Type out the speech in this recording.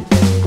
Música